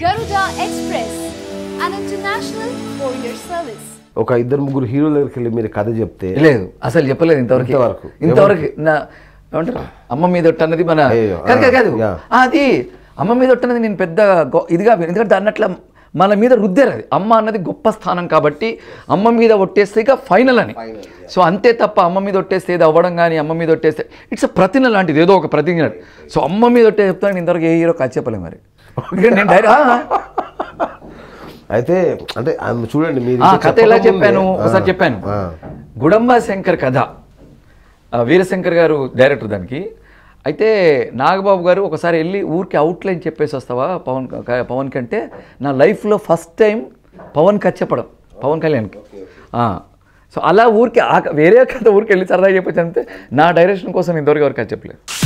Garuda Express, an international courier service. ఒక ఇద్దరు ముగ్గురు హీరోల దగ్గరికి వెళ్ళి మీరు కథ చెప్తే లేదు అసలు చెప్పలేదు ఇంతవరకు. ఇంతవరకు. ఇంతవరకు నా ఏమంటారు? అమ్మ మీద అన్నది మన కాదు అది అమ్మ మీద ఒట్టు అన్నది నేను పెద్ద ఇదిగా ఎందుకంటే అన్నట్ల మన మీద రుద్దారు అది. అమ్మ అన్నది గొప్ప స్థానం కాబట్టి అమ్మ మీద ఒట్టేస్తే ఇక ఫైనల్ అని. సో అంతే తప్ప అమ్మ మీద ఒట్టేస్తే ఏదో అవ్వడం కానీ అమ్మ మీద ఒట్టేస్తే ఇట్స్ అ ప్రతిజ్ఞ లాంటిది ఏదో ఒక ప్రతిజ్ఞ. సో అమ్మ మీద ఒట్టే చెప్తాను ఇంతవరకు ఏ హీరో కాదు చెప్పలే మరి. నేను అయితే అంటే చూడండి మీరు కథ ఎలా చెప్పాను? ఒకసారి చెప్పాను. గుడంబ శంకర్ కథ. వీరశంకర్ గారు డైరెక్టర్ దానికి. అయితే నాగబాబు గారు ఒకసారి వెళ్ళి ఊరికి అవుట్లైన్ చెప్పేసి వస్తావా? పవన్ పవన్ కంటే నా లైఫ్లో ఫస్ట్ టైం పవన్ కథ చెప్పడం పవన్ కళ్యాణ్కి. సో అలా ఊరికి ఆ- వేరే కథ ఊరికి వెళ్ళి సరదాగా చెప్పచ్చు అంతే. నా డైరెక్షన్ కోసం ఇంతవరకు ఎవరికి కథ చెప్పలేదు.